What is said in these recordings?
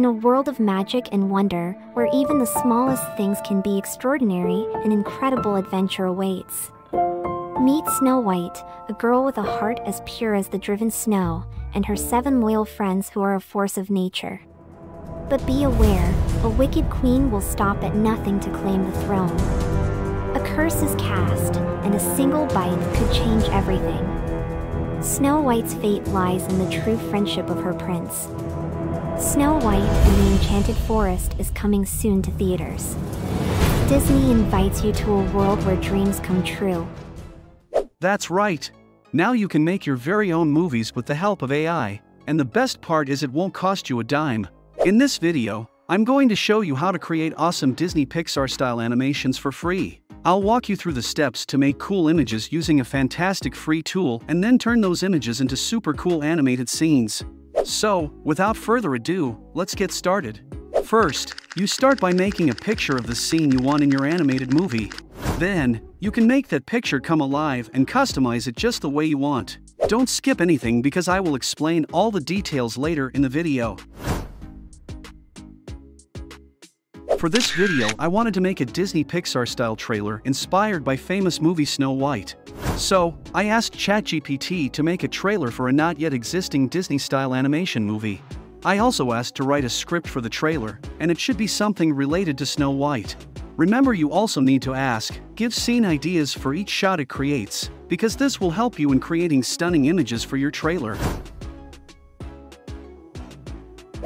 In a world of magic and wonder, where even the smallest things can be extraordinary, an incredible adventure awaits. Meet Snow White, a girl with a heart as pure as the driven snow, and her seven loyal friends who are a force of nature. But be aware, a wicked queen will stop at nothing to claim the throne. A curse is cast, and a single bite could change everything. Snow White's fate lies in the true friendship of her prince. Snow White and the Enchanted Forest is coming soon to theaters. Disney invites you to a world where dreams come true. That's right. Now you can make your very own movies with the help of AI, and the best part is it won't cost you a dime. In this video, I'm going to show you how to create awesome Disney Pixar style animations for free. I'll walk you through the steps to make cool images using a fantastic free tool and then turn those images into super cool animated scenes. So, without further ado, let's get started. First, you start by making a picture of the scene you want in your animated movie. Then, you can make that picture come alive and customize it just the way you want. Don't skip anything because I will explain all the details later in the video. For this video, I wanted to make a Disney Pixar style trailer inspired by famous movie Snow White. So, I asked ChatGPT to make a trailer for a not yet existing Disney style animation movie. I also asked to write a script for the trailer, and it should be something related to Snow White. Remember, you also need to ask, give scene ideas for each shot it creates, because this will help you in creating stunning images for your trailer.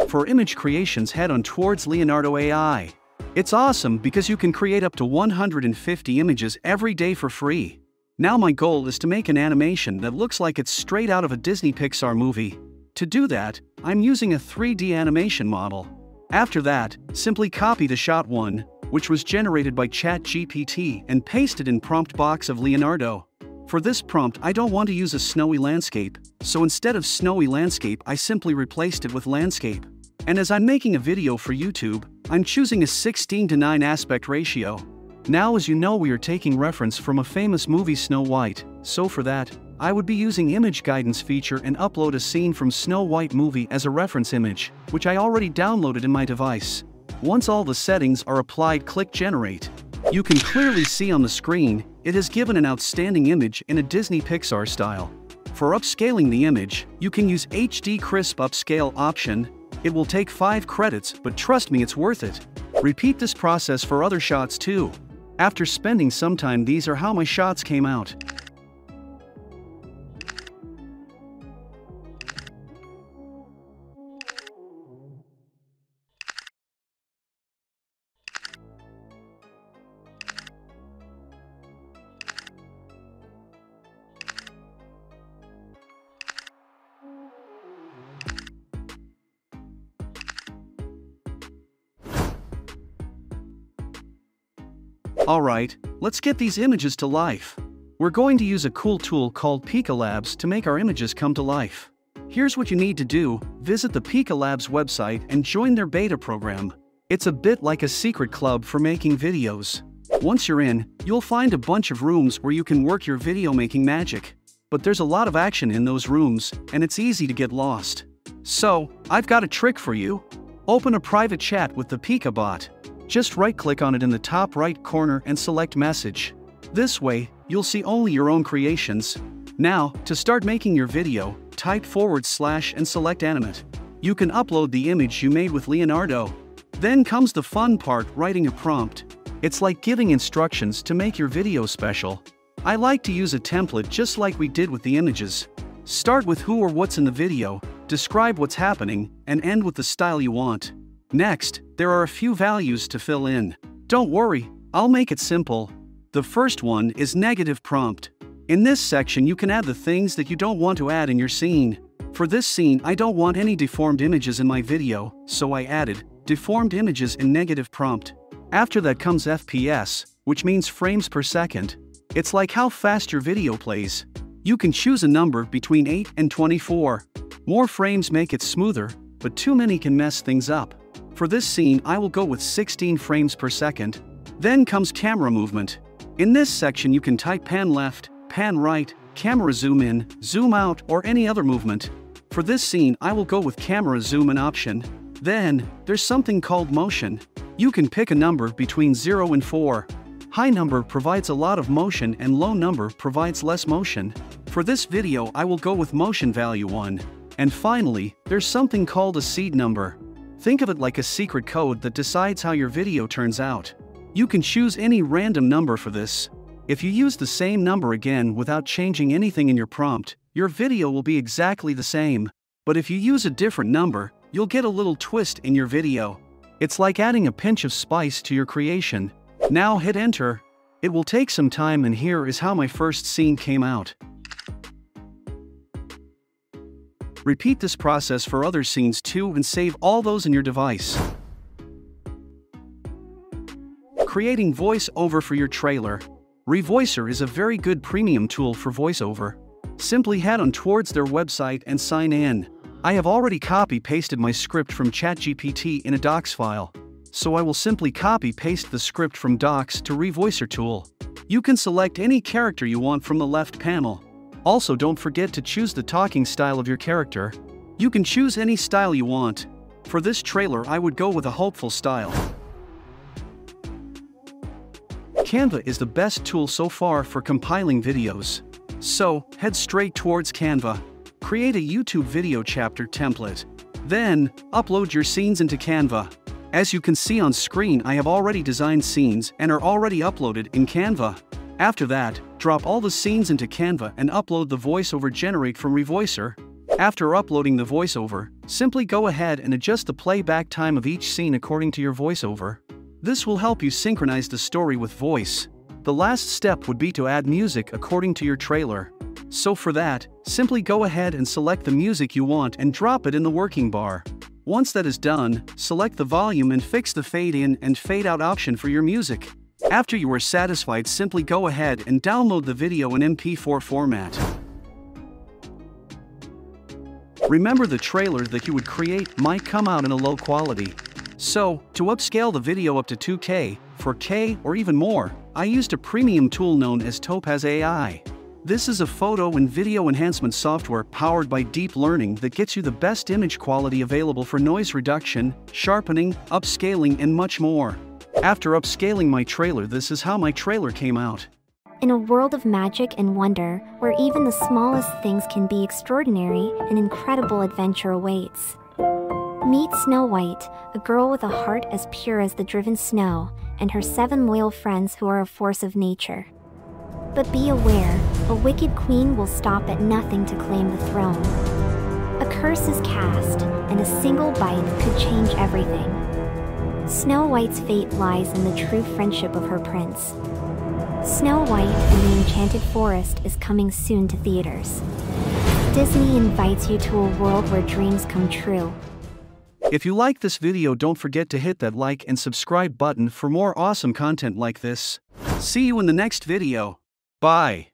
For image creations, head on towards Leonardo AI. It's awesome because you can create up to 150 images every day for free. Now my goal is to make an animation that looks like it's straight out of a Disney Pixar movie. To do that, I'm using a 3D animation model. After that, simply copy the shot 1, which was generated by ChatGPT and paste it in prompt box of Leonardo. For this prompt I don't want to use a snowy landscape, so instead of snowy landscape I simply replaced it with landscape. And as I'm making a video for YouTube, I'm choosing a 16 to 9 aspect ratio. Now as you know we are taking reference from a famous movie Snow White, so for that, I would be using image guidance feature and upload a scene from Snow White movie as a reference image, which I already downloaded in my device. Once all the settings are applied click generate. You can clearly see on the screen, it has given an outstanding image in a Disney Pixar style. For upscaling the image, you can use HD Crisp Upscale option it will take 5 credits, but trust me it's worth it. Repeat this process for other shots too. After spending some time these are how my shots came out. Alright, let's get these images to life. We're going to use a cool tool called Pika Labs to make our images come to life. Here's what you need to do, visit the Pika Labs website and join their beta program. It's a bit like a secret club for making videos. Once you're in, you'll find a bunch of rooms where you can work your video making magic. But there's a lot of action in those rooms, and it's easy to get lost. So, I've got a trick for you. Open a private chat with the Pika bot. Just right-click on it in the top right corner and select Message. This way, you'll see only your own creations. Now, to start making your video, type forward slash and select Animate. You can upload the image you made with Leonardo. Then comes the fun part, writing a prompt. It's like giving instructions to make your video special. I like to use a template just like we did with the images. Start with who or what's in the video, describe what's happening, and end with the style you want. Next, there are a few values to fill in. Don't worry, I'll make it simple. The first one is negative prompt. In this section you can add the things that you don't want to add in your scene. For this scene I don't want any deformed images in my video, so I added deformed images in negative prompt. After that comes FPS, which means frames per second. It's like how fast your video plays. You can choose a number between 8 and 24. More frames make it smoother, but too many can mess things up. For this scene I will go with 16 frames per second. Then comes camera movement. In this section you can type pan left, pan right, camera zoom in, zoom out or any other movement. For this scene I will go with camera zoom in option. Then, there's something called motion. You can pick a number between 0 and 4. High number provides a lot of motion and low number provides less motion. For this video I will go with motion value 1. And finally, there's something called a seed number. Think of it like a secret code that decides how your video turns out. You can choose any random number for this. If you use the same number again without changing anything in your prompt, your video will be exactly the same. But if you use a different number, you'll get a little twist in your video. It's like adding a pinch of spice to your creation. Now hit enter. It will take some time and here is how my first scene came out. Repeat this process for other scenes too and save all those in your device. Creating voiceover for your trailer. Revoicer is a very good premium tool for voiceover. Simply head on towards their website and sign in. I have already copy-pasted my script from ChatGPT in a docs file, so I will simply copy-paste the script from docs to Revoicer tool. You can select any character you want from the left panel. Also don't forget to choose the talking style of your character. You can choose any style you want. For this trailer I would go with a hopeful style. Canva is the best tool so far for compiling videos. So, head straight towards Canva. Create a YouTube video chapter template. Then, upload your scenes into Canva. As you can see on screen I have already designed scenes and are already uploaded in Canva. After that, drop all the scenes into Canva and upload the voiceover generate from Revoicer. After uploading the voiceover, simply go ahead and adjust the playback time of each scene according to your voiceover. This will help you synchronize the story with voice. The last step would be to add music according to your trailer. So for that, simply go ahead and select the music you want and drop it in the working bar. Once that is done, select the volume and fix the fade in and fade out option for your music. After you are satisfied simply go ahead and download the video in MP4 format. Remember the trailer that you would create might come out in a low quality. So, to upscale the video up to 2K, 4K, or even more, I used a premium tool known as Topaz AI. This is a photo and video enhancement software powered by deep learning that gets you the best image quality available for noise reduction, sharpening, upscaling and much more. After upscaling my trailer this is how my trailer came out. In a world of magic and wonder, where even the smallest things can be extraordinary, an incredible adventure awaits. Meet Snow White, a girl with a heart as pure as the driven snow, and her seven loyal friends who are a force of nature. But be aware, a wicked queen will stop at nothing to claim the throne. A curse is cast, and a single bite could change everything. Snow White's fate lies in the true friendship of her prince. Snow White and the Enchanted Forest is coming soon to theaters. Disney invites you to a world where dreams come true. If you like this video don't forget to hit that like and subscribe button for more awesome content like this. See you in the next video. Bye.